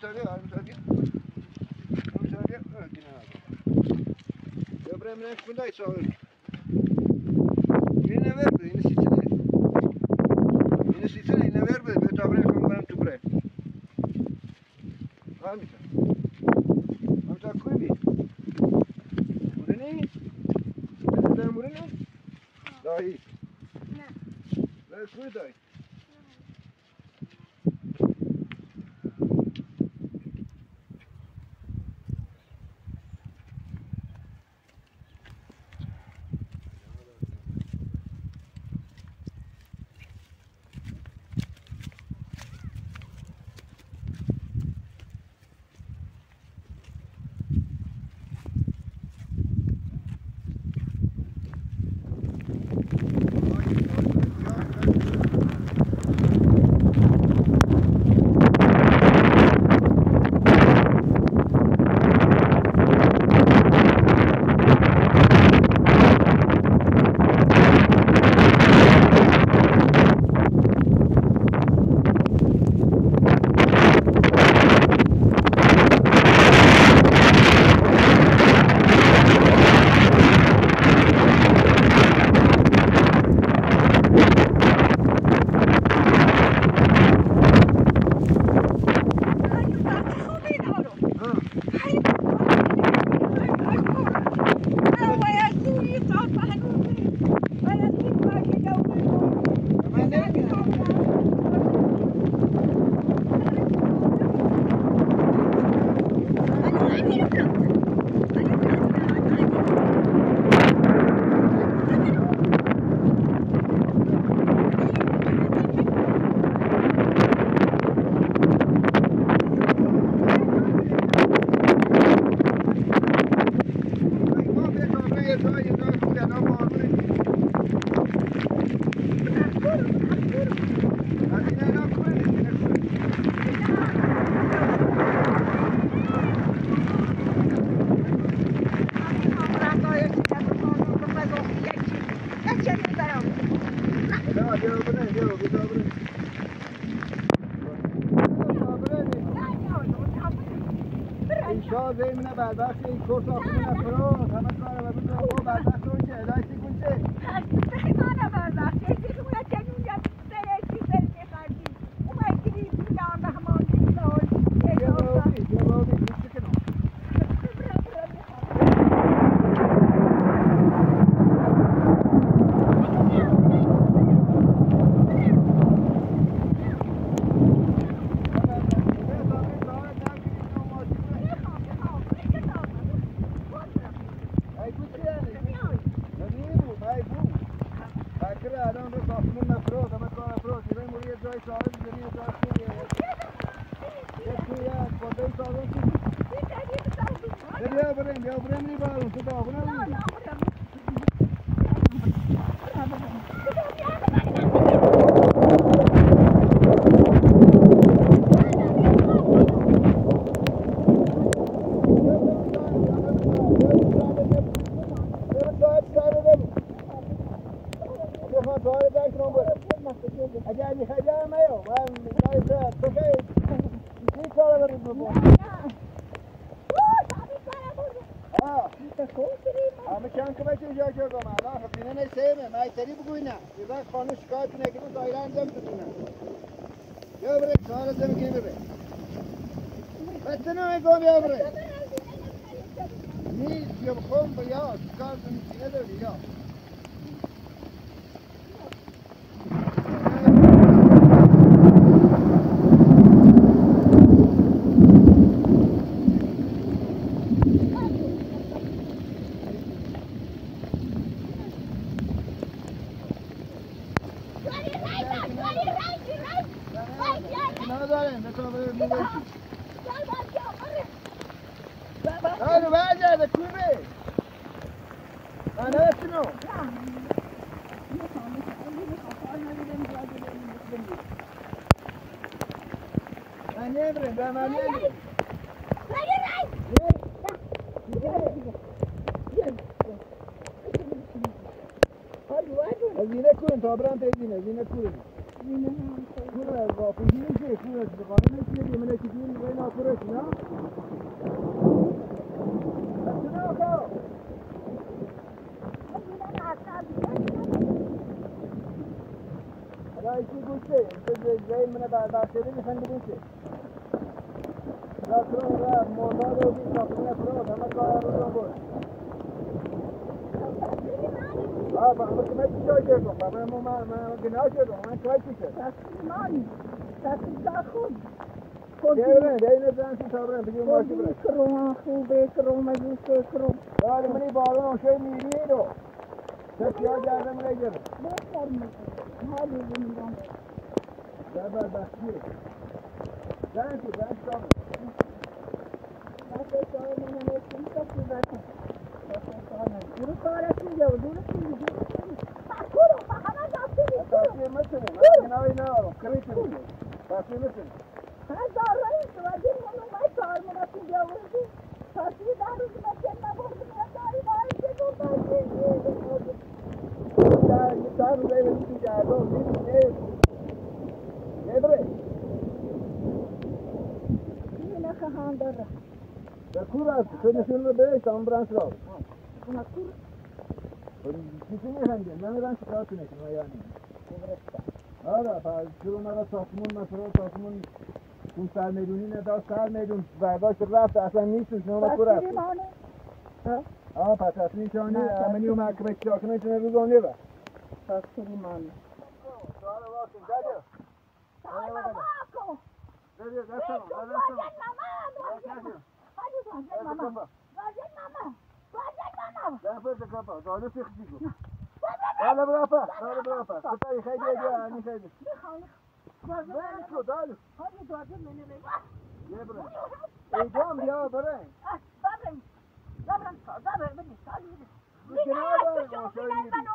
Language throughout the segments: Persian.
müsaade ver, müsaade. Müsaade ver, yine abi. Öbremin en kundayı sağ olun. Yine ver, yine sitine. Yine sitine, yine ver, ben tabrem kumbanım tupre. Hamit. Hamit akkubi. Bu ne? Bu ne? Dahi. Ne? Ver kuyu dahi. زمین بدبخت این کورس آفرین افراد همه کار و بزن او بدبخت اون که الهی گونچه بیا بابی بیا بابی گوشه کنم ای گوشه یعنی نمیمو ای بو فکر الان رو ساختمون افراد همه کار افراد ایره موری یه جای ساحل زمین یه جای خوبیه یه توی یک خورده ساحل چی بیا بریم بیا بریم ری بارون تو داغونه بودی اگر می‌خوای برم ایو من نایت تو خیلی چی کار بریم ببین آه همه کم که بچه اینجا که گم الان خب اینه نیسته من سری بگوی نه یه وقت خانه شکایت که دایره انجام بتونه بیا بره زمین گیری بره بچه نه گم بیا بره نیست یا بخون یا کار زمین نداری یا نه داریم به تو بره میگه Hadi برگرده کوبه من هستینو من نمیرم به من نمیرم از اینه کن تا برم پیدینه از اینه کن کن با پیدینه چه کن Dajcie gucie, wtedy zajmę na baterii, wyszędy gucie. Zatrąga, można robić, zapomnę proda, na to robot. A, bo my się dojdzie, bo mamy mu ma, ma gnazie, bo mamy kłajcie się. Taki mali, taki ik Devre, een transi sabran, biju maşi bırak. Krom, hube, krom, azu, krom. Yani beni bağlan, şey miydi o. کار رو رو بود آه با همه کمه چی جای کردم بابا من من گناه کردم من کار چی کرد دیگه دیگه نزن سی تابرن بگیم ماشی برد داری منی بارون اوشه میری رو کسی ها جردم نگیر زبر بخشی زن تو زن شام تاثیر مثل من کناوی نارم کریتی بگیر تاثیر مثل در یه سر رو بیره بیدی جردم بیدی نیست نبره در کور است خودشون رو بره شام برن سراغ چیزی میخنده نمیرن شکایتی نکنه یا نه آره پس شروع نگاه ساختمون مثلا ساختمون اون سر می‌دونی نداشت سر میدون برداشت رفت اصلا نیستش نه کور است آه پس اصلی چانی نه، امنی و محکمه چاکنه چنه روزانه با Passerimane. سوال واکن دادیا دادیا دستم دستم دفع کپا داده سیخ دیگو داله برافا داله برافا کتایی خیلی دیگه انی خیلی بری کو داله یه بره ایدام بیا بره کنار شما آشایی بلند میری بنا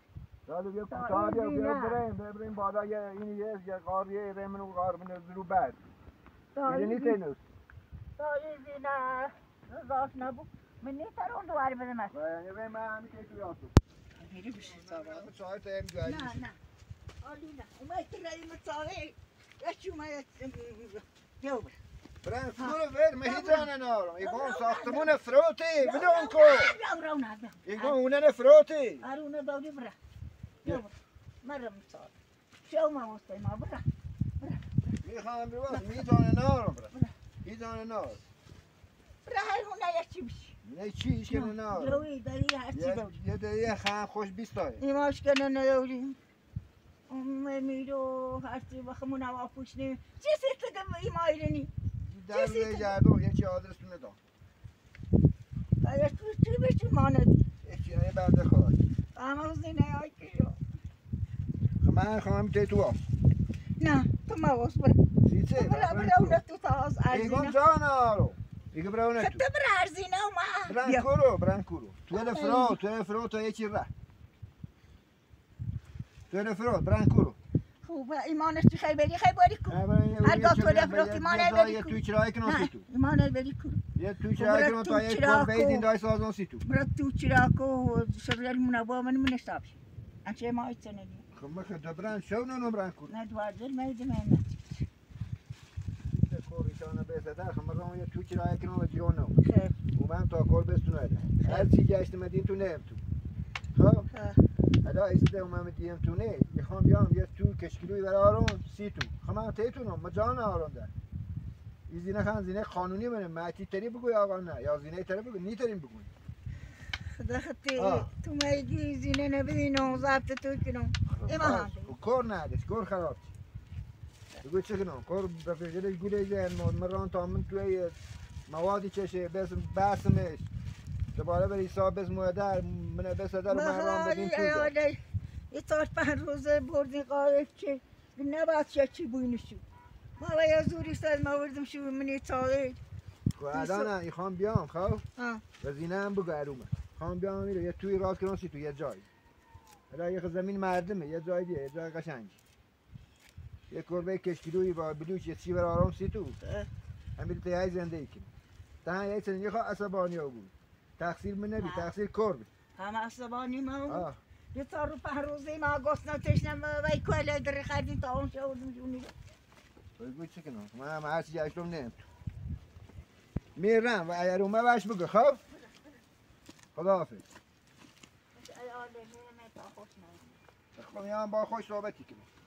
این بیا بیا زینه. بریم بریم بالا یه این یه یه قاریه رمن و قاربن رو بعد می‌دونی تنوس تا این وینا رزاش نبود من نیتر اون دواری بده من و یعنی رم من همین که میری بشه جایی نه نه آلی نه اومد که رایی مطاقه یکی اومد بر برن مهیجان نارم ایگون ساختمون فروتی بدون کو رو نه ایگون اونن فروتی ارونه داوری بره شو ما وستی ما بره می‌خوام بیوان میزان نارم برن میزان نار بره هر اونه یکی بشی نه چی ایش کنه نار جوی داری هرچی یه داری یه خم خوش بیستای نیماش کنه نداری ام میرو هرچی بخمون هوا پوش نیم چی سیت کم ای مایرنی در چیزی روی که- جردو یکی آدرسونه دام ایا تو چی بشی ماندی یکی های بنده خواهد اما زینه های کشو خب من خواهم تی تو آف نه تو ما واس بره سیچه بره بره اونه تو. تاز ایگون ارزینه. جان آرو ایگه برونه خب تو. تو بره ارزینه ما برن بیا. کرو برن کرو تو ال فرو تو ال فرو تا یکی ره تو ال فرو برن کرو خوب ایمانش چی خیلی بری خیلی بری کو هرگاه تو رفت ایمان یه بری یه کو توی چرایی کنم سی تو؟ ایمان بری کو یه توی چرایی کنم تا یک کن بیدین دای سازان سی تو؟ برا تو چرا کو شغل منا با من من حساب انچه ما خب مخه دبرن شو نونو برن کرو نه دوار دل میدم نه. کوریشانه بسته خب مرام یه توی چرایی کنم و جونو خیلی و من تا بستونه هر چی گشت مدین تو نیم تو. خب؟ حالا ایسته اومم دیم تو نه می‌خوام بیام یه تو کشکلوی برای آرون سی تو. خب من تیتونم ما جان آرون در این زینه خان زینه قانونی منه. معتی تری بگوی آقا نه. یا زینه تری بگوی. نی ترین بگوی. دختی. تو میگی زینه نبدی نو ضبط تو کنم ایما هم کار نداشت کار خراب چی بگوی چه کنم کار بفیجره گوله جن مران تا من توی موادی چشه بس بسمش دوباره بر حساب بس مادر من بس در و مران بدین تو. یه چهار پنج روزه بردی قایب که نباید چی بوینشو ما و یه زوری سر ما بردم شو منی چاله خب الان بیام خب. و زینه هم بگو ارومه خوام بیام میره یه توی راست کنم تو یه جای. حالا یه زمین مردمه یه جای دیگه یه جای قشنگ. یه کربه کشکیلوی با بلوچ یه چی بر آرام سی تو. همین تیهای زنده ای کنی تا یه سن یه خواه عصبانی ها بود. تقصیر من نبی. تقصیر کرب همه عصبانی ما بود. یه چهار رو پنج روزه ما گفتم تشنم وی کوله در خردی تا اون شو شونی بگو چه کنم؟ من هم هرچی گشتم نیم میرم و اگر اومه بش بگو خب؟ خدا حافظ خب یه هم با خوش صحبتی کنم